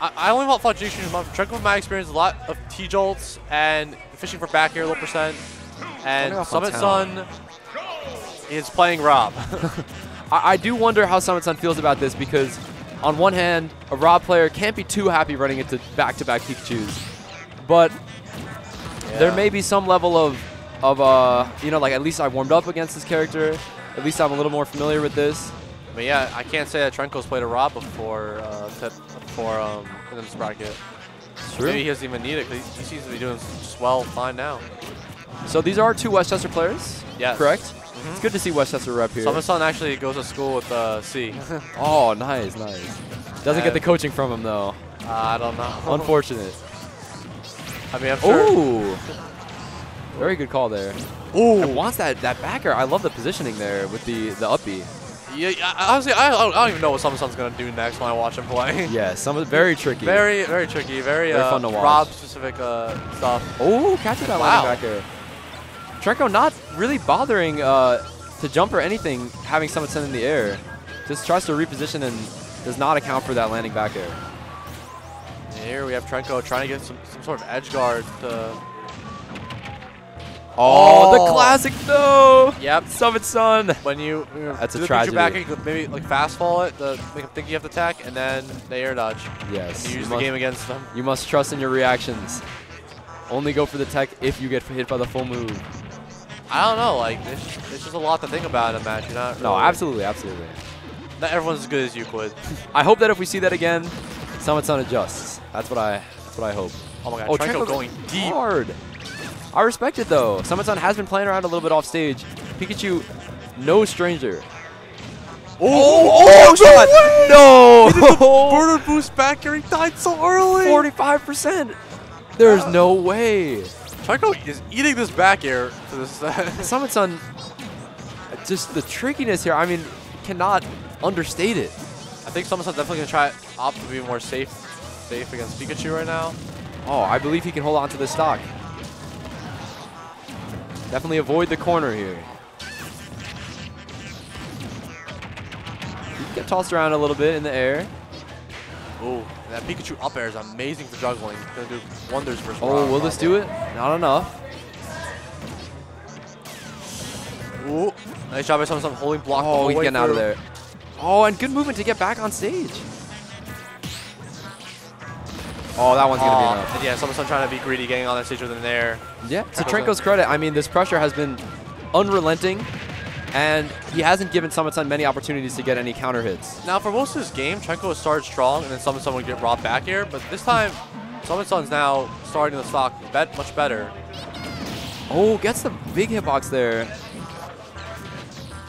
I, I only fought Jigsaw month. Trenko, from my experience, a lot of T jolts and fishing for back air, low percent. And Summit. Sun is playing Rob. I, I do wonder how Summit Sun feels about this because, on one hand, a Rob player can't be too happy running into back-to-back Pikachus, but there may be some level of, of uh, you know, like at least I warmed up against this character. At least I'm a little more familiar with this. I mean, yeah, I can't say that Trenko's played a Rob before, uh, to, before um, in this bracket. True. Maybe he doesn't even need it because he, he seems to be doing s- well fine now. So these are two Westchester players, Yes. correct? It's good to see Westchester rep here. Summit Sun actually goes to school with uh, C. Oh, nice, nice. Doesn't get the coaching from him though. I don't know. Unfortunate. I mean, I'm sure. Ooh. Very good call there. Ooh. It wants that, that backer. I love the positioning there with the, the up B. Yeah, I- honestly, I, I don't- even know what Summit Sun's gonna do next when I watch him play. Yeah, some very tricky. very, very tricky. Very, Very uh, fun to watch. Rob specific uh, stuff. Oh, catches that Wow. landing back air. Trenko not really bothering uh, to jump or anything, having Sun in the air. Just tries to reposition and does not account for that landing back air. Here we have Trenko trying to get some, some sort of edge guard to. Oh, the Oh. classic though. Yep. Summit Sun. When you, you That's a the tragedy. Back, you could maybe like fast fall it to make him think you have to attack, and then they air dodge. Yes. You You use the must, game against them. you must trust in your reactions. Only go for the tech if you get hit by the full move. I don't know, like it's, it's just a lot to think about in a match. You're not. No, absolutely, absolutely. Not everyone's as good as Euclid. I hope that if we see that again, Summit Sun adjusts. That's what I. That's what I hope. Oh my god, Oh, Trenko going deep. Hard. I respect it though. Summit has been playing around a little bit off stage. Pikachu, no stranger. Oh, oh, oh, oh, oh shot! No! Burner boost back here. He died so early. 45%. There's uh, no way. Trenko is eating this back air for this. Summit Sun, just the trickiness here. I mean, cannot understate it. I think someone's definitely gonna try opt to be more safe, safe against Pikachu right now. Oh, I believe he can hold on to the stock. Definitely avoid the corner here. He can get tossed around a little bit in the air. Ooh, that Pikachu up air is amazing for juggling. It's Gonna do wonders for. Oh, will this do it? Not enough. Ooh, nice job by someone someone holding block. Oh, he's getting out of there. Oh, and good movement to get back on stage. Oh, that one's going to be enough. and yeah, someone's trying to be greedy, getting on that stage with an air. Yeah, to Trenko's credit, I mean, this pressure has been unrelenting, and he hasn't given Summit Sun many opportunities to get any counter hits. Now, for most of this game, Trenko has started strong, and then Summit Sun would get robbed back here. But this time, Summit Sun's now starting the stock bet much better. Oh, gets the big hitbox there.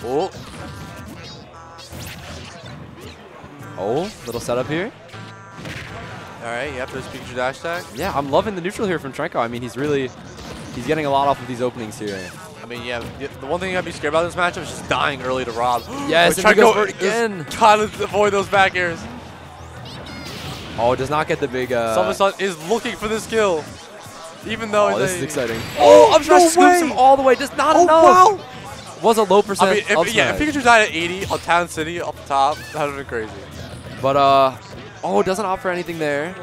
Oh, Oh, little setup here. All right. Yep, there's Pikachu dash tag. Yeah, I'm loving the neutral here from Trenko. I mean, he's really, he's getting a lot off of these openings here. I mean, yeah, the one thing you gotta be scared about in this matchup is just dying early to Rob. Yes, and goes Trenko is- again. Gotta avoid those back airs. Oh, does not get the big. Uh, Summit is looking for this kill, even though oh, this is exciting. Oh, up to scoops him all the way. Just not Oh enough. wow! Was a low percent I mean, if, yeah, if. Pikachu died at 80 on Town City up the top, that would have been crazy. But uh, oh, doesn't offer anything there.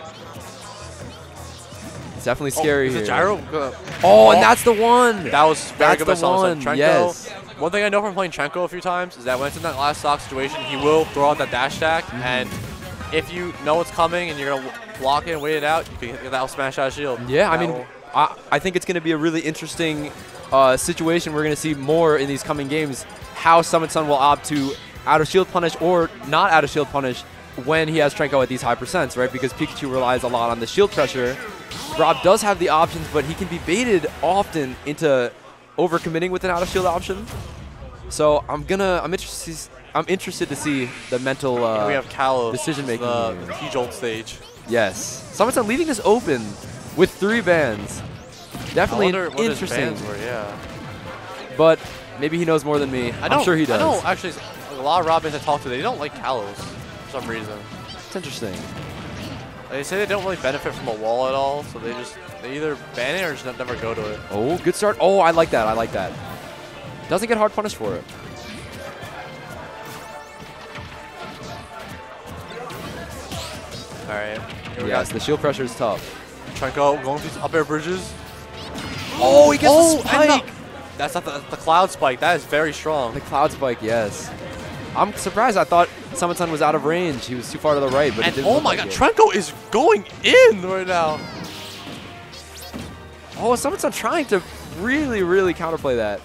It's definitely scary oh, here. gyro? Uh, Oh, and that's the one. That was very That's good the one, Trenko, yes. one thing I know from playing Trenko a few times is that when it's in that last stock situation, he will throw out that dash attack, Mm-hmm. and if you know it's coming and you're gonna block it and wait it out, you can get that smash out of shield. Yeah, I mean, I, I think it's going to be a really interesting uh, situation. We're going to see more in these coming games how Summit Sun will opt to out of shield punish or not out of shield punish when he has Trenko at these high percents, right? Because Pikachu relies a lot on the shield pressure. Rob does have the options, but he can be baited often into overcommitting with an out of shield option. So I'm gonna, I'm interested, I'm interested to see the mental. Uh, we have Kalos, decision-making the here. T-Jolt stage. Yes. Sun leaving this open with three bands. I Definitely wonder an what his interesting. bans were, yeah. But maybe he knows more than me. I am sure he does. I know, actually, a lot of Robins I talk to, they don't like Kalos some reason. It's interesting. They say they don't really benefit from a wall at all, so they just, they either ban it or just never go to it. Oh, good start. Oh, I like that. I like that. Doesn't get hard punished for it. All right. Here we Yes, the shield pressure is tough. Trenko going through these up air bridges. Oh, he gets Oh, the spike. the- That's not the, the cloud spike. That is very strong. The cloud spike, yes. I'm surprised. I thought Summit was out of range. He was too far to the right, but oh my like god. Trenko is going in right now. Oh, Summit trying to really, really counterplay that.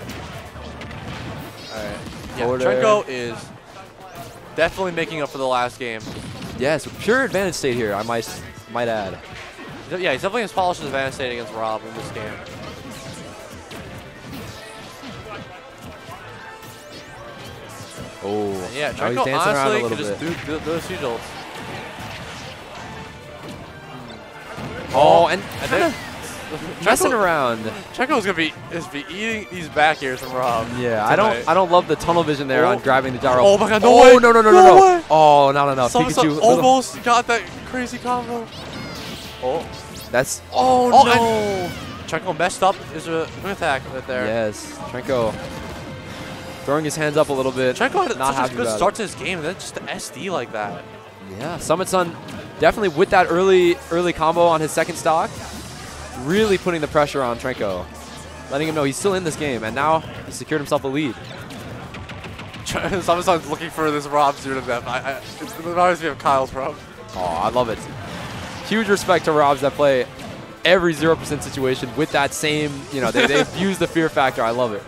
All right. Yeah. Trenko is definitely making up for the last game. Yes, pure advantage state here. I might might add. Yeah, he's definitely as polished as advantage state against Rob in this game. Oh, Yeah, now he's Trenko dancing around a little could just bit. do, the siege ults. Oh, and, And kinda messing around. Trenko's gonna be is be eating these back airs from Rob. Yeah, I don't. I don't love the tunnel vision there Oh. on grabbing the gyro. Oh my god, no oh, way. no, no, no, No no, no. way. Oh, not enough. Some, Pikachu some little- almost got that crazy combo. Oh, That's oh, Oh, no! Trenko messed up his uh, attack right there. yes, Trenko throwing his hands up a little bit. Trenko had not such a good start to his game, then just the SD like that. Yeah, Summit Sun definitely with that early early combo on his second stock, really putting the pressure on Trenko, letting him know he's still in this game, and now he secured himself a lead. Sometimes looking for this Rob zero to death. I, I, it reminds me of Kyle's Rob. Oh, I love it. Huge respect to Robs that play every 0% situation with that same, you know, they, they've used the fear factor. I love it.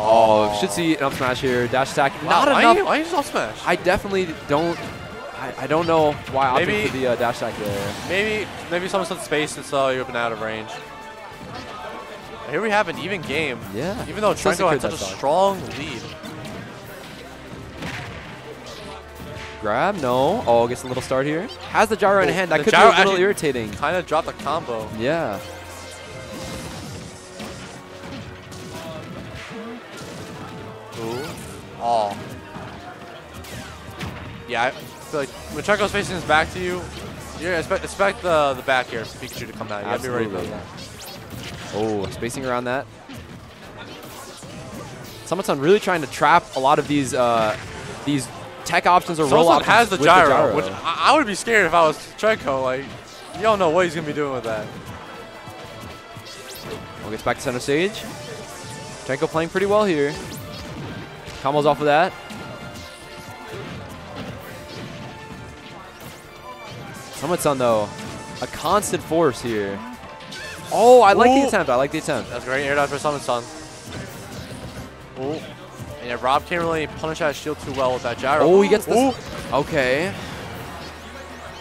Oh, should see an up smash here. Dash attack. Wow, Not enough. Why you just up smash? I definitely don't. I, I don't know why I opted for the uh, dash attack there. Maybe maybe someone said space and saw you've been out of range. Here we have an even game. Yeah. Even though Trenko had such a strong lead. Grab, no. Oh, gets a little start here. Has the gyro in hand. That could be a little irritating. Kind of dropped the combo. Yeah. Yeah, I feel like when Trenko's facing his back to you, you expect, expect the, the back air for Pikachu to come out. You gotta be ready for that. Oh, spacing around that. Summit Sun really trying to trap a lot of these uh, these tech options or roll Someone options has the with gyro, which I, I would be scared if I was Trenko. Like, you don't know what he's gonna be doing with that. Well, gets back to center stage. Trenko playing pretty well here. Combos off of that. Summit Sun though, a constant force here. Oh, I like the attempt. I like the attempt. That's great air dodge for Summit Sun. Ooh. Yeah, Rob can't really punish that shield too well with that gyro. Oh, he gets this. Ooh. Okay.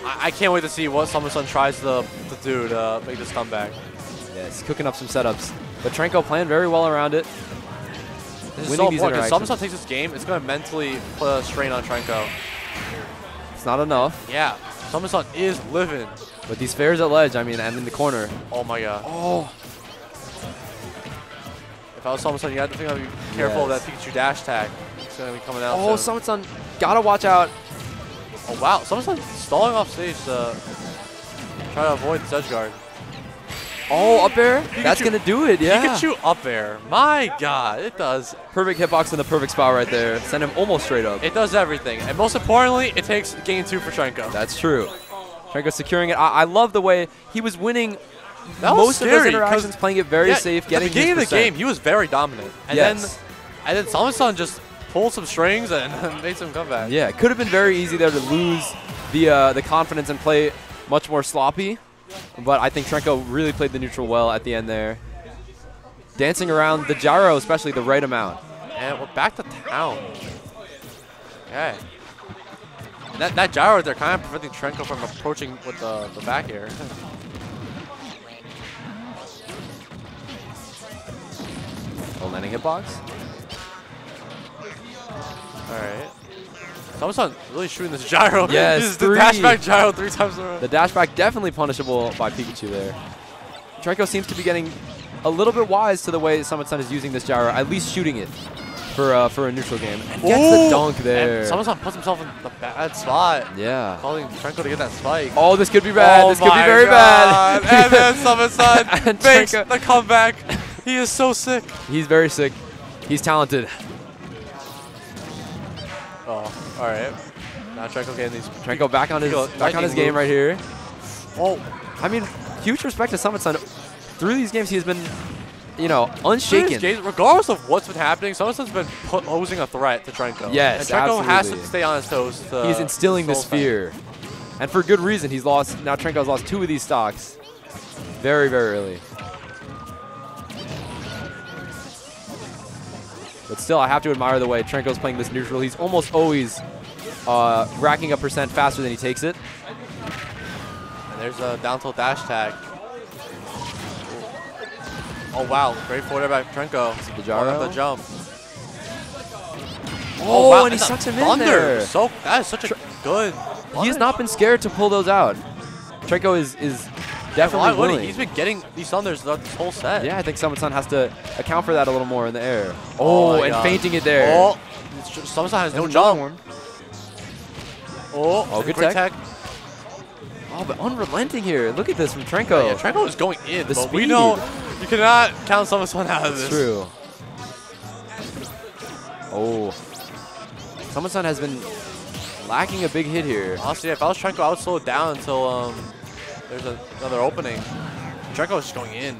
I, I can't wait to see what Summit Sun tries to, to do to make this comeback. Yes, cooking up some setups. But Trenko playing very well around it. This is so important because Summit interactions. Takes this game, it's going to mentally put a strain on Trenko. It's not enough. Yeah, Summit is living. But these fairs at ledge, I mean, and in the corner. Oh my god. Oh. If I was Summit you have to think I'd be careful of that Pikachu dash tag. It's going to be coming out Oh, soon. Gotta watch out. Oh wow, Summit stalling off stage to try to avoid the edge guard. Oh, up air. That's gonna do it. Yeah. Pikachu up air. My god, it does. Perfect hitbox in the perfect spot right there. Send him almost straight up. It does everything. And most importantly, it takes game two for Trenko. That's true. Trenko securing it. I, I love the way he was winning That was most of 'cause- interactions, playing it very Yeah, safe, getting the beginning of his the game, he was very dominant. And Yes. then and then Summit just pulled some strings and made some comeback. Yeah, it could have been very easy there to lose the uh, the confidence and play much more sloppy. But I think Trenko really played the neutral well at the end there. Dancing around the gyro, especially the right amount. And we're back to town. Okay. And That, that gyro there kind of preventing Trenko from approaching with the, the back air. Oh, landing hitbox. Alright. Sun really shooting this gyro. Yes, This is the three. dash back gyro three times in a row. The dash back definitely punishable by Pikachu there. Trenko seems to be getting a little bit wise to the way Summit Sun is using this gyro, at least shooting it for uh, for a neutral game. And gets Ooh! the dunk there. And Summit Sun puts himself in the bad spot. yeah. Calling Trenko to get that spike. Oh, this could be bad. Oh this could be very God. bad. and then Summit Sun And makes Trenko- the comeback. He is so sick. He's very sick. He's talented. Oh, all right. Now Trenko getting these. Trenko back on his back on his game right here. Oh, I mean, huge respect to Summit Sun. Through these games, he has been, you know, unshaken. games, regardless of what's been happening, Someone's been posing a threat to Trenko. Yes, and Trenko has to stay on his toes. To He's instilling this fear, and for good reason. He's lost now. Trenko's lost two of these stocks, very very early. But still, I have to admire the way Trenko's playing this neutral. He's almost always uh, racking up percent faster than he takes it. And there's a down tilt dash tag. Oh wow, great forward by Trenko. the jump. Oh, wow, and he sucks him in there. So that is such a good. He has not been scared to pull those out. Trenko is is Why definitely would he? He's been getting these thunders the this whole set. Yeah, I think Summit Sun has to account for that a little more in the air. Oh Oh, and God. fainting it there. Oh, Summit has no There's jump. Oh, Oh, good great tech. Oh, but unrelenting here. Look at this from Trenko. Yeah, Trenko is going in, The but we know you cannot count Summit out of this. It's true. Oh. Summit Sun has been lacking a big hit here. Honestly, if I was Trenko, I would slow it down until um, there's a, another opening. Trenko is just going in.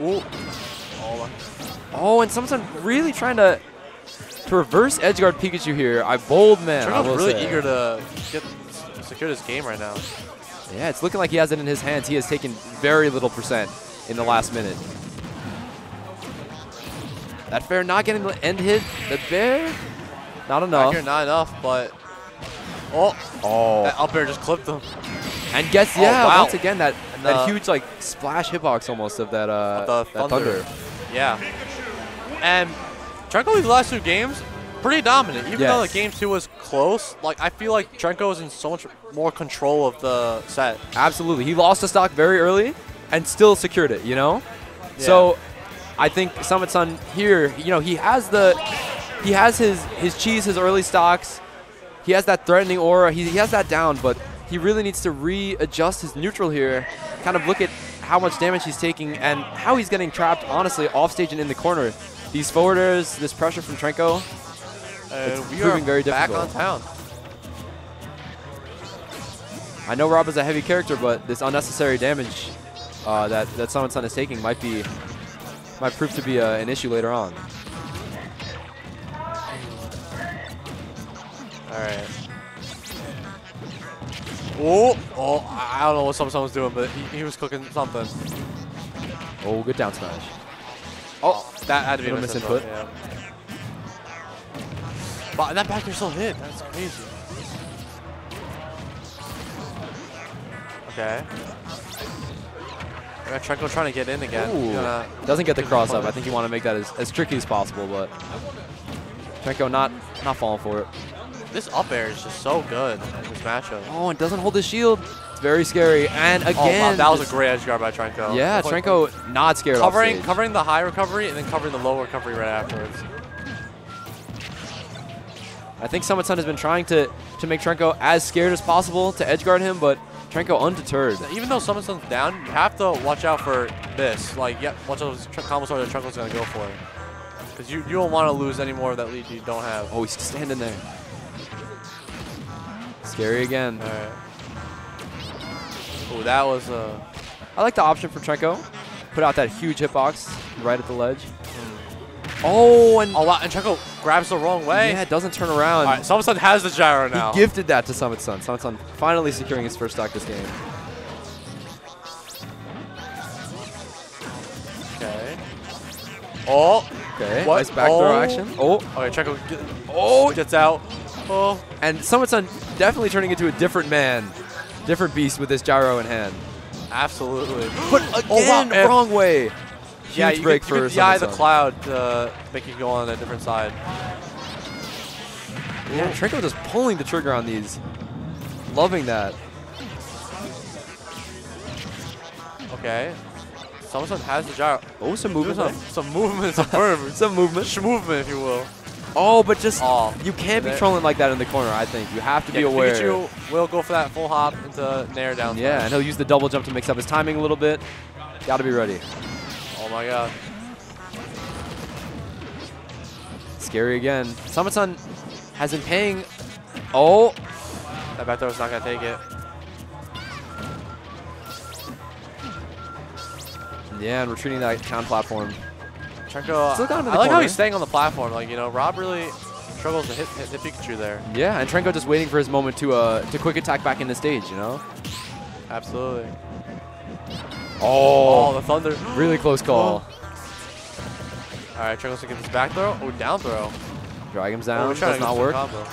Ooh. Oh. Oh, and Sun really trying to to reverse edge guard Pikachu here. I bold man. Trenko's really say. eager to get secure this game right now. Yeah, it's looking like he has it in his hands. He has taken very little percent in the last minute. That fair not getting the end hit. The bear, not Back enough. here, not enough, but oh, Oh, that up air just clipped him. And guess Oh, yeah, wow. once again that And that the- huge like splash hitbox almost of that uh the that thunder. thunder. Yeah. And Trenko these last two games, pretty dominant. Even though the game two was close, like I feel like Trenko is in so much more control of the set. Absolutely, he lost a stock very early and still secured it. You know, so I think Summit Sun here, you know, he has the he has his his cheese, his early stocks. He has that threatening aura. He, he has that down, but he really needs to readjust his neutral here. Kind of look at how much damage he's taking and how he's getting trapped, honestly, off stage and in the corner. These forwarders, this pressure from Trenko. It's we proving are very back difficult. on town. I know Rob is a heavy character, but this unnecessary damage uh, that that Summit Sun is taking might be might prove to be uh, an issue later on. All right. Oh, oh! I don't know what someone was doing, but he, he was cooking something. Oh, good down smash. Oh, that had to be a misinput. Yeah. But that back air still hit. That's crazy. Okay. Trenko trying to get in again. Gonna- Doesn't get the cross up. I think you want to make that as, as tricky as possible, but Trenko not not falling for it. This up air is just so good in this matchup. Oh, and doesn't hold his shield. It's very scary. And Oh, wow, again, that was a great edge guard by Trenko. Yeah, Like, Trenko not scared covering covering the high recovery and then covering the low recovery right afterwards. I think Summit Sun has been trying to to make Trenko as scared as possible to edge guard him, but Trenko undeterred. Even though someone's down, you have to watch out for this. Like, yeah, watch out for the combo start that Trenko's gonna go for. Because you, you don't want to lose any more of that lead you don't have. Oh, he's standing there. Scary again. Right. Oh, that was uh, I like the option for Trenko. Put out that huge hitbox right at the ledge. Oh, and oh wow, and Trenko grabs the wrong way. yeah, it doesn't turn around. All right, Summit Sun has the gyro now. He gifted that to Summit Sun. Summit Sun finally securing his first stock this game. okay. Oh. Okay, What? nice back throw Oh. action. Oh, Okay, Trenko get, oh, gets out. Oh. and Summit Sun definitely turning into a different man, different beast with this gyro in hand. Absolutely. But Oh, wow, again, wrong way. Huge yeah, you break could, you for could the cloud to make you go on a different side. Yeah, Trenko just pulling the trigger on these. Loving that. Okay. Summit Sun has the gyro. Oh, some movement. some, some movement, some verb. Some movement. Sh- movement, if you will. Oh, but just Oh, you can't be trolling like that in the corner. I think you have to be Yeah, aware. Pikachu will go for that full hop into Nair down. Yeah, and he'll use the double jump to mix up his timing a little bit. Got to be ready. Oh my god. Scary again. Summit has been paying Oh, That back throw is not gonna take it. yeah, and retreating that down platform. Trenko, Still down to I the like how he's staying on the platform. Like you know, Rob really struggles to hit, hit, hit Pikachu there. Yeah, and Trenko just waiting for his moment to uh to quick attack back in the stage, you know? Absolutely. Oh, Oh, the thunder. really close call. All right, Trenko's gonna get this back throw. Oh, down throw. Drag him Oh, down, trying does to not work. combo.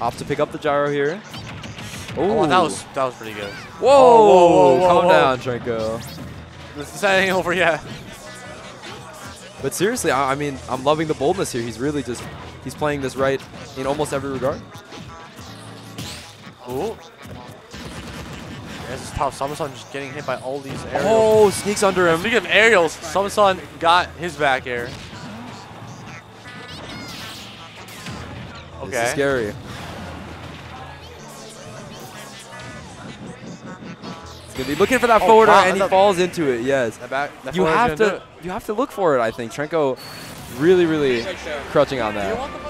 Off to pick up the gyro here. Oh, that was that was pretty good. Whoa, Oh, whoa, whoa, whoa, calm whoa. down, Trenko. This is ain't over yet. But seriously, I, I mean, I'm loving the boldness here. He's really just, he's playing this right in almost every regard. Ooh. This is tough. Summit Sun just getting hit by all these aerials. Oh, sneaks under him. Speaking of aerials, Summit Sun got his back air. This is Okay. Scary. He's looking for that Oh, forward wow, and he that- falls into it. Yes. That back, that You have gonna you have to look for it. I think Trenko, really, really crutching on it. Do you that. want the